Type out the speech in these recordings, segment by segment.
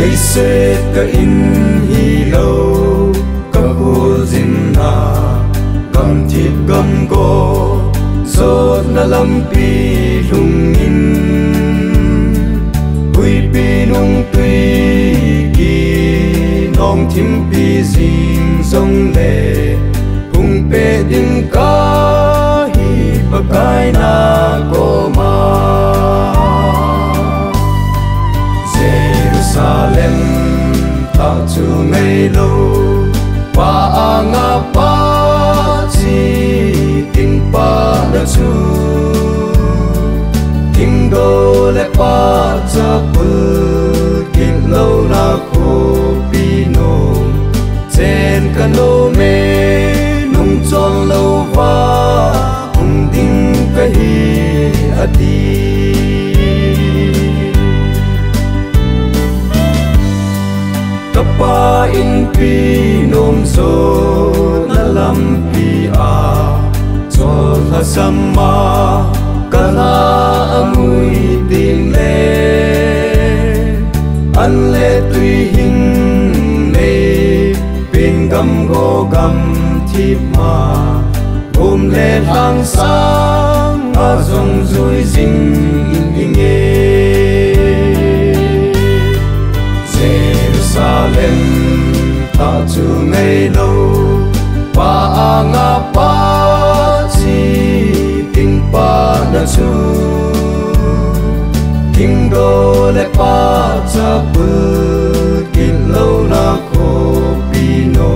thấy sẽ cả in hi lâu ka hu dinh na gam thịt gam go zot na lâm pi lung in. Hui pi nung tuy kỳ, nong thim pi dinh song lệ kinh đô le pa cha pu kin lâu na ko pi no chen ka no me nung chon lâu va hung ding ka hi ati kapa in pi nom so na lam pi a. Cho la samma kala tình lê, ăn an tuy hình hin bên pin gô go gam mà hôm ôm le lang ở dòng zong zui zing in nghe Jerusalem, ta chu ngày lâu pa ngã pa chi, tình pa na chu kinh đô le pa cha pu kin lâu na ko pi no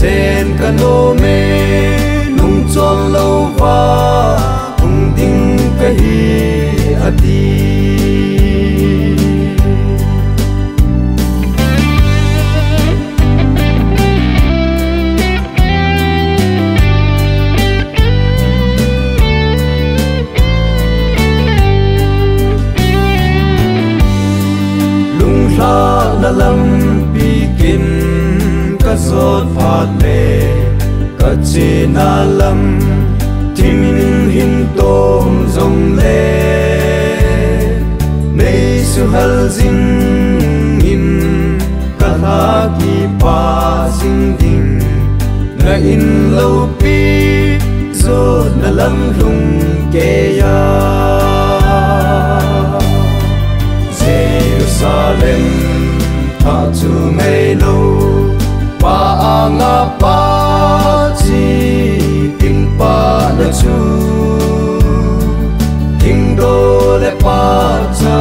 chen ka zot phat le ka chi na lam tim hin tom zong le nei su hal zin in ka ha ki pa sing ding na in lo pi zot na lam lung ke ya. chu king do le pa cha